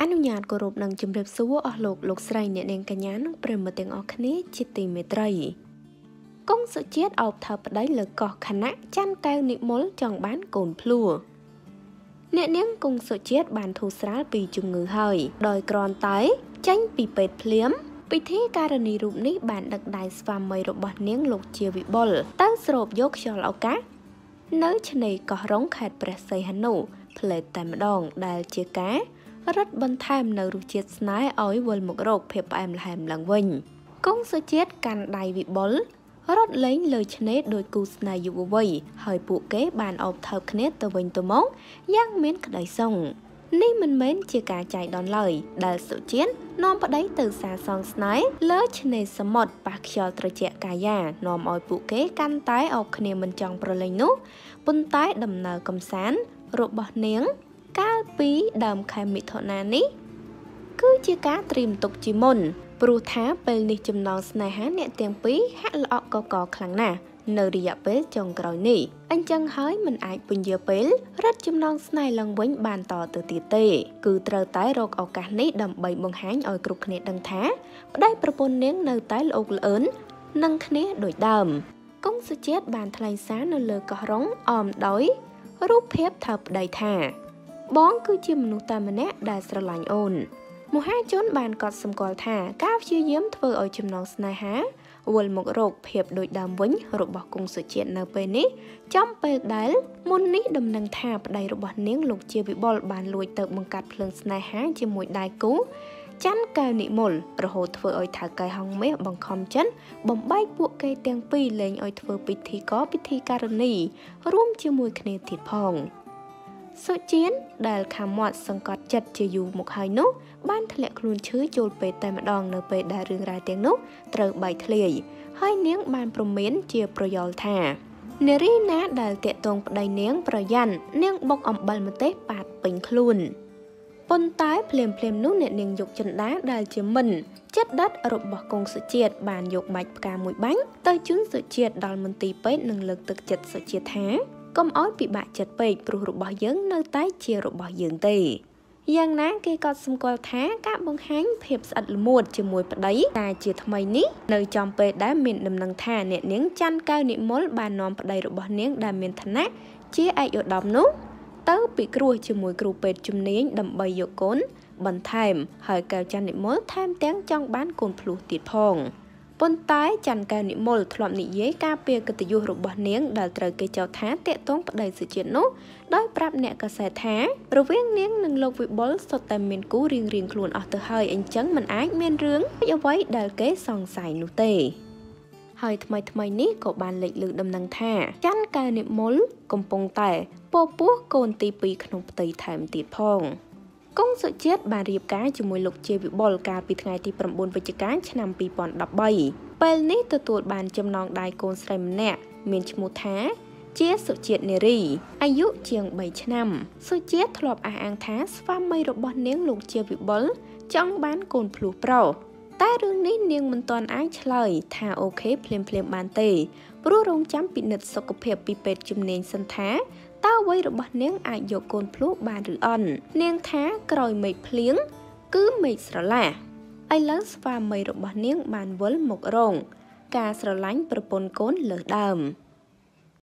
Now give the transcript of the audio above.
អនុញ្ញាតគោរពនិងជម្រាបសួរអស់លោកលោកស្រីអ្នកនាងកញ្ញានិងប្រិយមិត្តទាំងអស់គ្នាជាទីមេត្រីគង់សុជាតិអោបថើប្តីលើកោះខណៈច័ន្ទកែវនិមលចង់បានកូនភ្លួអ្នកនាងគង់សុជាតិបានធូរស្រាលពីជំងឺហើយ ដោយគ្រាន់តែចេញពីពេទ្យភ្លាមពិធីការនីរូបនេះបានដឹកដៃស្វាមីរបស់នាងលោកជាវិបុលទៅស្រូបយកខ្យល់ឱកាសនៅឆ្នេរកោះរ៉ុងខេត្តព្រះសីហនុផ្លែតែម្ដងដែលជាការ រឹតបន្ថែមនៅរសជាតិស្នេហ៍ឲ្យវិលមករកភាពផ្អែមល្ហែមឡើងវិញគង់សុជាតិកាន់ដៃវិបុលរត់លេងលើឆ្នេរដោយគូស្នេហ៍យុវវ័យហើយពួកគេបានអបថើបគ្នាទៅវិញទៅមកយ៉ាងមានក្តីសុងនេះមិនមែនជាការចៃដន្យឡើយដែលសុជាតិនាំប្តីទៅសាសងស្នេហ៍លើឆ្នេរសមុទ្រប៉ះខ្យល់ត្រជាក់កាយានាំឲ្យពួកគេកាន់តែអបគ្នាមិនចង់ប្រឡែងនោះប៉ុន្តែដំណើរកំសាន្តរបស់នាង កាលពីដើមខែមិថុនានេះ គឺជាការត្រៀមទុកជាមុនព្រោះថាពេលនេះចំណងស្នេហាអ្នកទាំងពីរហាក់ល្អក់កកខ្លាំងណាស់នៅរយៈពេលចុងក្រោយនេះអញ្ចឹងហើយមិនអាចពន្យាពេលរត់ចំណងស្នេហ៍ឡើងវិញបានតទៅទៀតទេ គឺត្រូវតែរកឱកាសនេះដើម្បីបង្ហាញឲ្យគ្រប់គ្នាដឹងថាប្តីប្រពន្ធនាងនៅតែល្អោកល្អឿននឹងគ្នាដូចដើមគង់សុជាតិបានថ្លែងសារនៅលើកោះរ៉ុងអមដោយរូបភាពថើប្តីថា បងគឺជាមនុស្សតែម្នាក់ដែលស្រឡាញ់អូនមហាជនបានកត់សម្គាល់ថាការព្យាយាមធ្វើឲ្យចំណងស្នេហាវិលមករកភាពដូចដើមវិញ របស់គង់សុជាតិនៅពេលនេះចំពេលដែលមុននេះដំណឹងថាប្តីរបស់នាងលោកជាវិបុលបានលួចទៅបង្កាត់ភ្លើងស្នេហាជាមួយដៃគូច័ន្ទកៅនិមលរហូតធ្វើឲ្យថៅកែហងមាសបង្ខំចិន បំបែកពួកគេទាំងពីរលែងឲ្យធ្វើពិធីកពិធីការនីរួមជាមួយគ្នាទៀតផង សុជៀនដែលខាមាត់សង្កត់ចិត្តជាយូរមកហើយនោះបានធ្លាក់ខ្លួនឈឺចូលពេទ្យតែម្ដងនៅពេលដែលរឿងរ៉ាវទាំងនោះត្រូវបែកធ្លាយហើយនាងបានប្រមានជាប្រយោលថានារីណាដែលតាក់ទងប្តីនាងប្រយ័ត្ននាងបុកអំបិលម្ទេសប៉ាតពេញខ្លួនប៉ុន្តែភ្លាមភ្លាមនោះអ្នកនាងយកចិន្តាដែលជាមិន ចិត្តដិតរបស់កងសុជាតិបានយកបាច់ផ្កាមួយបាញ់ទៅជូនសុជាតិដល់មន្ទីរពេទ្យនិងលើកទឹកចិត្តសុជាតិថា កុំឲ្យពិបាកចិត្តពេកព្រោះរបស់យើងនៅតែជារបស់យើងទេយ៉ាងណាគេក៏សម្គាល់ថាការបង្ហាញភាពស្អិតល្មួតជាមួយប្តីតែជាថ្មីនេះនៅចំពេលដែលមានដំណឹងថាអ្នកនាងច័ន្ទកៅនិមលបាននាំប្តីរបស់នាងដែលមានឋានៈជាឯកឧត្តមនោះទៅពិគ្រោះជាមួយគ្រូពេទ្យជំនាញដើម្បីយកកូនបន្ថែមហើយកៅច័ន្ទនិមលថែមទាំងចង់បានកូនភ្លោះទៀតផង ប៉ុន្តែច័ន្ទកែវនិមលធ្លាប់និយាយការពារកិត្តិយសរបស់នាងដែលត្រូវគេចោទថាតាក់ទងប្តីសុជាតិនោះដោយប្រាប់អ្នកកសែតថារវាងនាងនិងលោកវិបុលសុទ្ធតែមានគូរៀងរៀងខ្លួនអស់ទៅហើយអញ្ចឹងមិនអាចមានរឿងអ្វីដែលគេសង្ស័យនោះទេហើយថ្មីថ្មីនេះក៏បានលេចលឺដំណឹងថាច័ន្ទកែវនិមលកំពុងតែពោពោះកូនទី2ក្នុងផ្ទៃថែមទៀតផង។ គង់សុជាតិបានរៀបការជាមួយលោកជាវិបុលកាលពីថ្ងៃទី9វិច្ឆិកាឆ្នាំ2013ពេលនេះទទួលបានចំណងដៃកូនស្រីម្នាក់មានឈ្មោះថាជាសុជាតិនារីអាយុជាង3ឆ្នាំសុជាតិធ្លាប់អះអាងថាស្វាមីរបស់នាងលោកជាវិបុលចង់បានកូនភ្លោះប្រុសតែរឿងនេះនាងមិនទាន់អាចឆ្លើយថាអូខេភ្លាមភ្លាមបានទេព្រោះរងចាំពិនិត្យសុខភាពពីពេទ្យជំនាញសិនថា តើវ័យរបស់នាងអាចយកកូនភ្លោះបានឬអន់នាងថាក្រោយមេឃភ្លៀងគឺមេឃស្រឡះឥឡូវស្វាមីរបស់នាងបានវិលមករង ការស្រឡាញ់ប្រពន្ធកូនលើសដើម។